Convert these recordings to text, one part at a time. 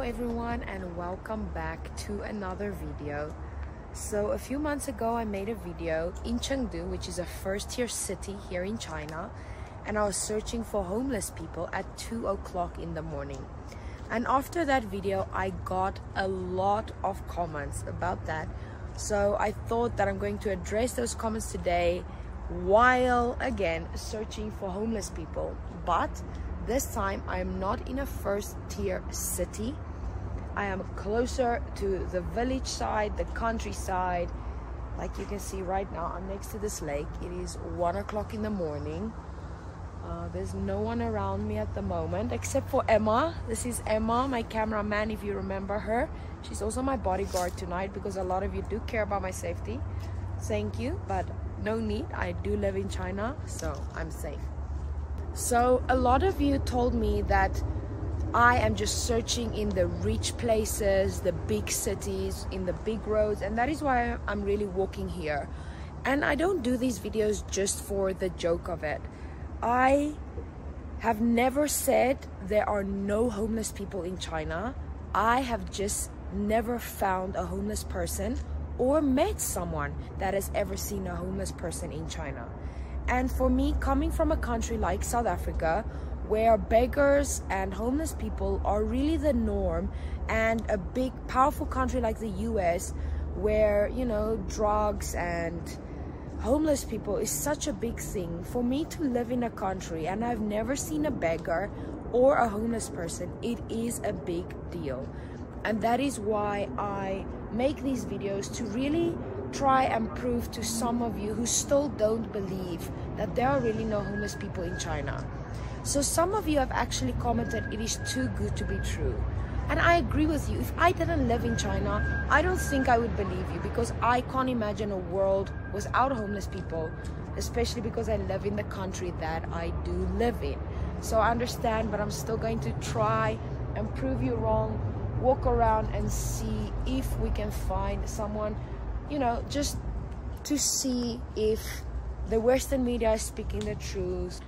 everyone and welcome back to another video. So a few months ago I made a video in Chengdu which is a first tier city here in China and I was searching for homeless people at 2 o'clock in the morning. And after that video I got a lot of comments about that. So I thought that I'm going to address those comments today while again searching for homeless people. But this time I am not in a first tier city. I am closer to the village side, the countryside. Like you can see right now, I'm next to this lake. It is one o'clock in the morning. Uh, there's no one around me at the moment except for Emma. This is Emma, my cameraman, if you remember her. She's also my bodyguard tonight because a lot of you do care about my safety. Thank you, but no need. I do live in China, so I'm safe. So a lot of you told me that I am just searching in the rich places, the big cities, in the big roads, and that is why I'm really walking here. And I don't do these videos just for the joke of it. I have never said there are no homeless people in China. I have just never found a homeless person or met someone that has ever seen a homeless person in China. And for me, coming from a country like South Africa, where beggars and homeless people are really the norm, and a big, powerful country like the US, where, you know, drugs and homeless people is such a big thing. For me to live in a country and I've never seen a beggar or a homeless person, it is a big deal. And that is why I make these videos to really try and prove to some of you who still don't believe that there are really no homeless people in China. So some of you have actually commented it is too good to be true. And I agree with you. If I didn't live in China, I don't think I would believe you because I can't imagine a world without homeless people, especially because I live in the country that I do live in. So I understand, but I'm still going to try and prove you wrong, walk around and see if we can find someone you know, just to see if the Western media is speaking the truth.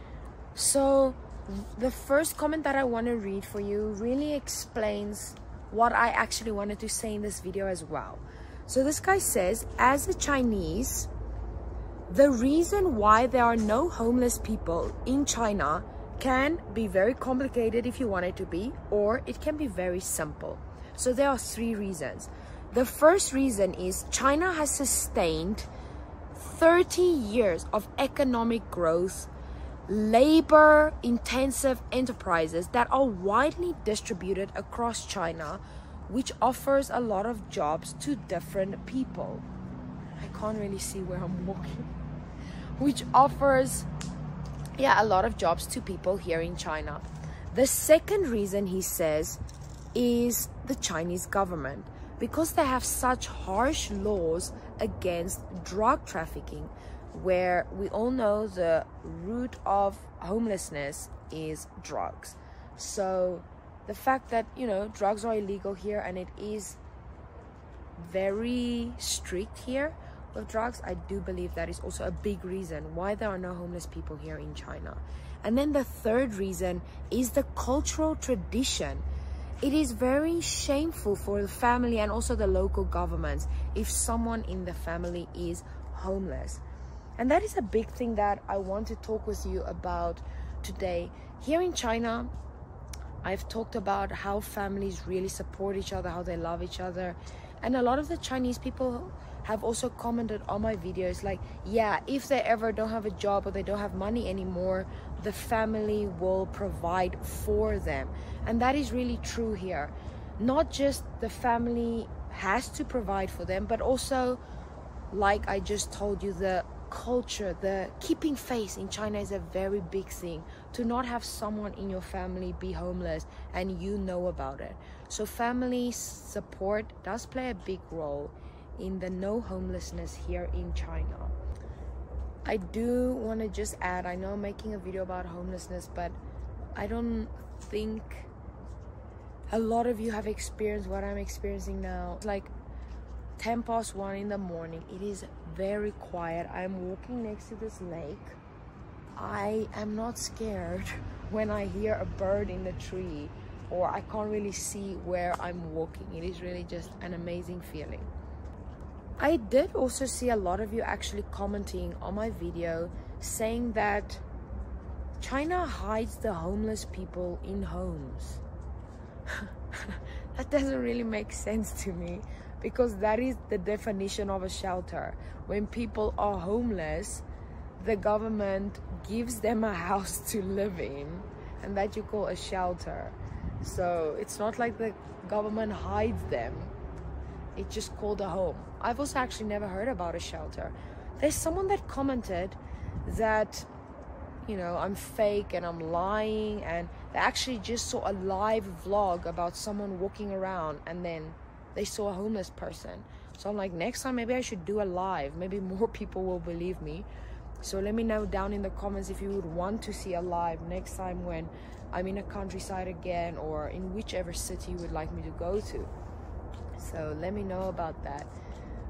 So, the first comment that I want to read for you really explains what I actually wanted to say in this video as well. So, this guy says, as a Chinese, the reason why there are no homeless people in China can be very complicated if you want it to be, or it can be very simple. So, there are three reasons. The first reason is China has sustained 30 years of economic growth, labor intensive enterprises that are widely distributed across China, which offers a lot of jobs to different people. I can't really see where I'm walking. Which offers, yeah, a lot of jobs to people here in China. The second reason he says is the Chinese government because they have such harsh laws against drug trafficking where we all know the root of homelessness is drugs. So the fact that you know drugs are illegal here and it is very strict here with drugs i do believe that is also a big reason why there are no homeless people here in china. And then the third reason is the cultural tradition it is very shameful for the family and also the local governments if someone in the family is homeless. And that is a big thing that I want to talk with you about today. Here in China, I've talked about how families really support each other, how they love each other. And a lot of the Chinese people have also commented on my videos like, yeah, if they ever don't have a job or they don't have money anymore, the family will provide for them. And that is really true here. Not just the family has to provide for them, but also, like I just told you, the culture, the keeping face in China is a very big thing. To not have someone in your family be homeless and you know about it. So, family support does play a big role in the no homelessness here in China. I do want to just add, I know I'm making a video about homelessness, but I don't think a lot of you have experienced what I'm experiencing now. It's like 10 past 1 in the morning. It is very quiet. I'm walking next to this lake. I am not scared when I hear a bird in the tree or I can't really see where I'm walking. It is really just an amazing feeling. I did also see a lot of you actually commenting on my video saying that China hides the homeless people in homes. that doesn't really make sense to me because that is the definition of a shelter. When people are homeless, the government gives them a house to live in and that you call a shelter. So it's not like the government hides them. It's just called a home. I've also actually never heard about a shelter. There's someone that commented that you know I'm fake and I'm lying and they actually just saw a live vlog about someone walking around and then they saw a homeless person. So I'm like next time maybe I should do a live. Maybe more people will believe me. So let me know down in the comments if you would want to see a live next time when I'm in a countryside again or in whichever city you would like me to go to. So let me know about that.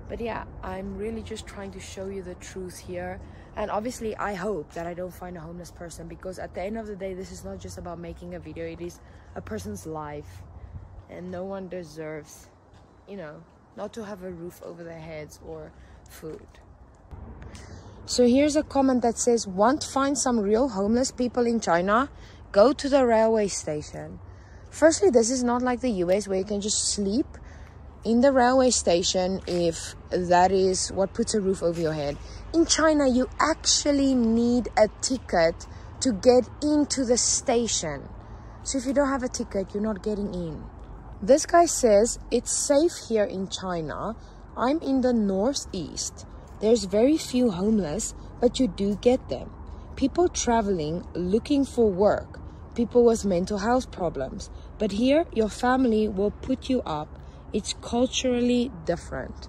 But yeah, I'm really just trying to show you the truth here. And obviously, I hope that I don't find a homeless person because at the end of the day, this is not just about making a video, it is a person's life. And no one deserves, you know, not to have a roof over their heads or food. So here's a comment that says, want to find some real homeless people in China? Go to the railway station. Firstly, this is not like the US where you can just sleep in the railway station if that is what puts a roof over your head. In China, you actually need a ticket to get into the station. So if you don't have a ticket, you're not getting in. This guy says it's safe here in China. I'm in the northeast. There's very few homeless, but you do get them. People traveling, looking for work, people with mental health problems. But here, your family will put you up. It's culturally different.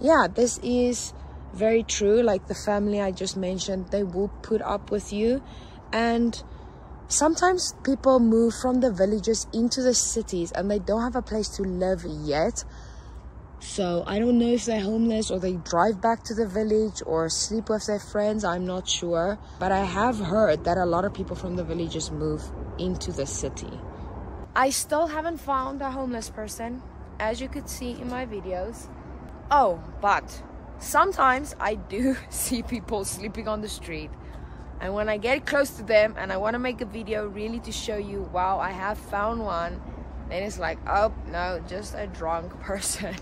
Yeah, this is very true. Like the family I just mentioned, they will put up with you. And sometimes people move from the villages into the cities and they don't have a place to live yet so I don't know if they're homeless or they drive back to the village or sleep with their friends. I'm not sure. But I have heard that a lot of people from the villages move into the city. I still haven't found a homeless person, as you could see in my videos. Oh, but sometimes I do see people sleeping on the street. And when I get close to them and I want to make a video really to show you, wow, I have found one, then it's like, oh, no, just a drunk person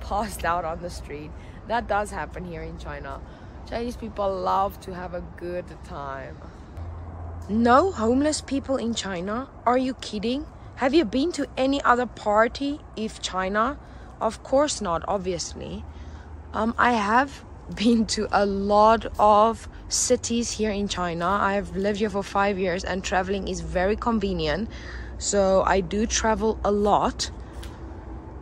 passed out on the street. That does happen here in China. Chinese people love to have a good time. No homeless people in China? Are you kidding? Have you been to any other party if China? Of course not, obviously. Um, I have been to a lot of cities here in China. I have lived here for five years and traveling is very convenient. So I do travel a lot.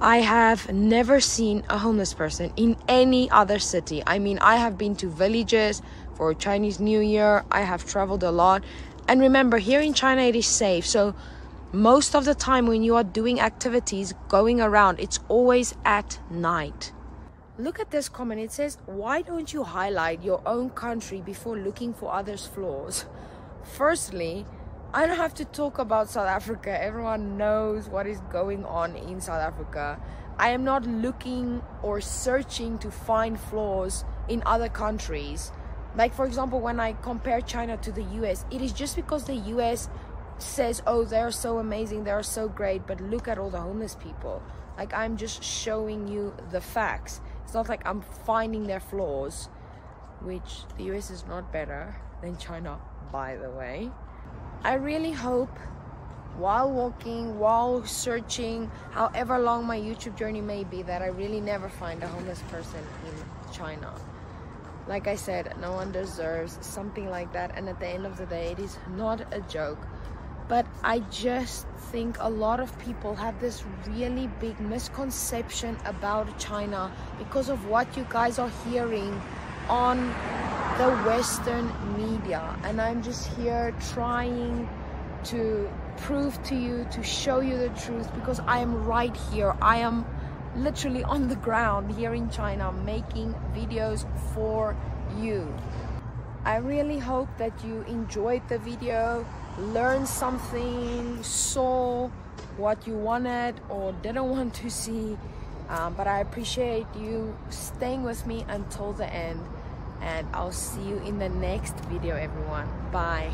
I have never seen a homeless person in any other city. I mean, I have been to villages for Chinese New Year, I have traveled a lot. And remember, here in China, it is safe. So, most of the time, when you are doing activities going around, it's always at night. Look at this comment. It says, Why don't you highlight your own country before looking for others' flaws? Firstly, I don't have to talk about South Africa. Everyone knows what is going on in South Africa. I am not looking or searching to find flaws in other countries. Like, for example, when I compare China to the US, it is just because the US says, oh, they're so amazing, they're so great, but look at all the homeless people. Like, I'm just showing you the facts. It's not like I'm finding their flaws, which the US is not better than China, by the way. I really hope while walking, while searching, however long my YouTube journey may be, that I really never find a homeless person in China. Like I said, no one deserves something like that, and at the end of the day, it is not a joke. But I just think a lot of people have this really big misconception about China because of what you guys are hearing on the Western media. And I'm just here trying to prove to you, to show you the truth because I am right here. I am literally on the ground here in China making videos for you. I really hope that you enjoyed the video. Learned something, saw what you wanted or didn't want to see. Um, but I appreciate you staying with me until the end and I'll see you in the next video everyone. Bye.